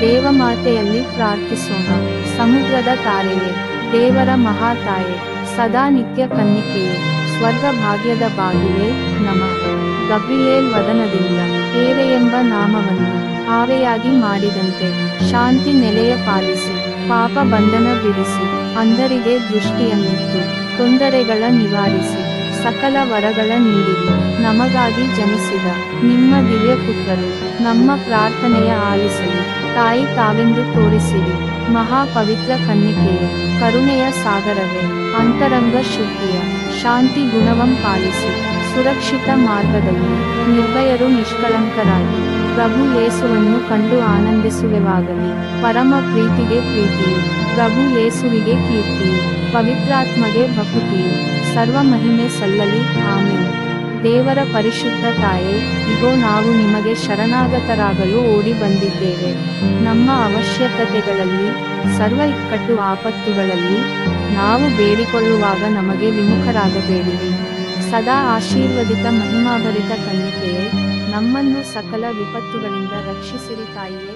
ದೇವಮಾತೆಯಲ್ಲಿ ಪ್ರಾರ್ಥಿಸೋಣ. ಸಮುದ್ರದ ತಾರೆಯೇ, ದೇವರ ಮಹಾತಾಯೆ, ಸದಾ ನಿತ್ಯ ಕನ್ನಿಕೆಯೇ ಸ್ವರ್ಗ ಭಾಗ್ಯದ ಬಾಗಿಲೇ ನಮ. ಗಬ್ರಿಯೇಲ್ ವದನದಿಂದ ಏರೆ ಎಂಬ ನಾಮವನ್ನು ಆವೆಯಾಗಿ ಮಾಡಿದಂತೆ ಶಾಂತಿ ನೆಲೆಯ ಪಾಲಿಸಿ, ಪಾಪ ಬಂಧನ ಬಿಡಿಸಿ, ಅಂಧರಿಗೆ ದೃಷ್ಟಿಯನ್ನಿತ್ತು, ತೊಂದರೆಗಳ ನಿವಾರಿಸಿ ಸಕಲ ವರಗಳ ನೀಡಿರಿ. ನಮಗಾಗಿ ಜನಿಸಿದ ನಿಮ್ಮ ದಿವ್ಯ ಪುತ್ರರು ನಮ್ಮ ಪ್ರಾರ್ಥನೆಯ ಆಲಿಸಲಿ ತಾಯಿ ತಾವೆಂದು ತೋರಿಸಿರಿ. ಮಹಾ ಪವಿತ್ರ ಕನ್ನಿಕೆಯ ಕರುಣೆಯ ಸಾಗರವೇ. ಅಂತರಂಗ ಶುದ್ಧಿಯ ಶಾಂತಿ ಗುಣವಂ ಪಾಲಿಸಿ. ಸುರಕ್ಷಿತ ಮಾರ್ಗದಲ್ಲಿ ನಿರ್ಭಯರು ನಿಷ್ಕಳಂಕರಾಗಿ ಪ್ರಭು ಯೇಸುವನ್ನು ಕಂಡು ಆನಂದಿಸುವೆವಾಗಲಿ. ಪರಮ ಪ್ರೀತಿಗೆ ಪ್ರೀತಿಯು, ಪ್ರಭು ಯೇಸುವಿಗೆ ಕೀರ್ತಿಯು, ಪವಿತ್ರಾತ್ಮಗೆ ಭಕುತಿಯು. ಸರ್ವ ಮಹಿಮೆ ಸಲ್ಲಲಿ ಆಮೇಲೆ ದೇವರ ಪರಿಶುದ್ಧ ತಾಯೇ, ಇಗೋ ನಾವು ನಿಮಗೆ ಶರಣಾಗತರಾಗಲು ಓಡಿ ಬಂದಿದ್ದೇವೆ. ನಮ್ಮ ಅವಶ್ಯಕತೆಗಳಲ್ಲಿ, ಸರ್ವ ಇಕ್ಕಟ್ಟು ಆಪತ್ತುಗಳಲ್ಲಿ, ನಾವು ಬೇಡಿಕೊಳ್ಳುವಾಗ ನಮಗೆ ವಿಮುಖರಾಗಬೇಡಿರಿ. ಸದಾ ಆಶೀರ್ವದಿತ, ಮಹಿಮಾಭರಿತ ಕನ್ನಿಕೆಯೇ, ನಮ್ಮನ್ನು ಸಕಲ ವಿಪತ್ತುಗಳಿಂದ ರಕ್ಷಿಸಿರಿ ತಾಯಿಯೇ